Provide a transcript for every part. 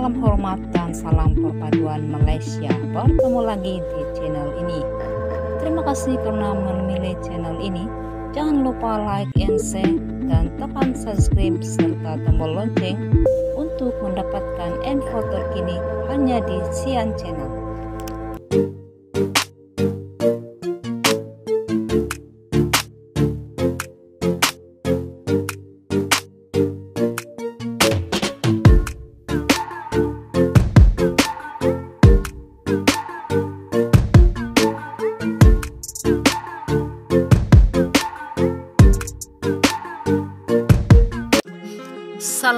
Salam hormat dan salam perpaduan Malaysia. Bertemu lagi di channel ini. Terima kasih karena memilih channel ini. Jangan lupa like and share dan tekan subscribe serta tombol lonceng untuk mendapatkan info terkini hanya di Sian Channel.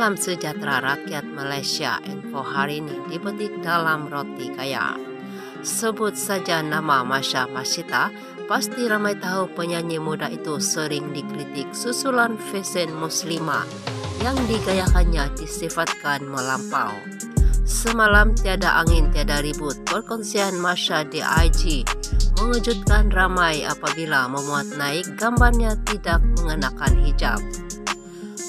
Salam sejahtera rakyat Malaysia. Info hari ini dipetik dalam roti kaya. Sebut saja nama Masya Masita, pasti ramai tahu penyanyi muda itu sering dikritik susulan fashion muslimah yang digayakannya disifatkan melampau. Semalam tiada angin tiada ribut, perkongsian Masya di IG mengejutkan ramai apabila memuat naik gambarnya tidak mengenakan hijab.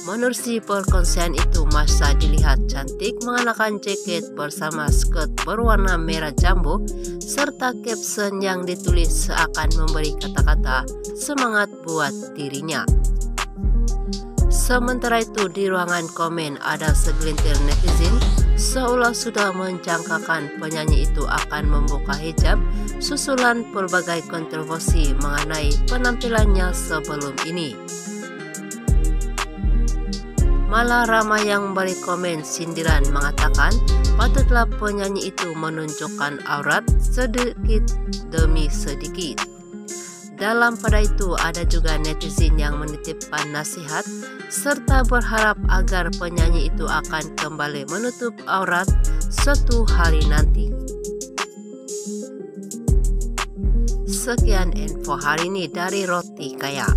Menerusi perkongsian itu, Masha dilihat cantik mengenakan jaket bersama skirt berwarna merah jambu serta caption yang ditulis seakan memberi kata-kata semangat buat dirinya. Sementara itu di ruangan komen ada segelintir netizen seolah sudah menjangkakan penyanyi itu akan membuka hijab susulan pelbagai kontroversi mengenai penampilannya sebelum ini. Malah ramai yang beri komen sindiran mengatakan patutlah penyanyi itu menunjukkan aurat sedikit demi sedikit. Dalam pada itu ada juga netizen yang menitipkan nasihat serta berharap agar penyanyi itu akan kembali menutup aurat suatu hari nanti. Sekian info hari ini dari Roti Kaya.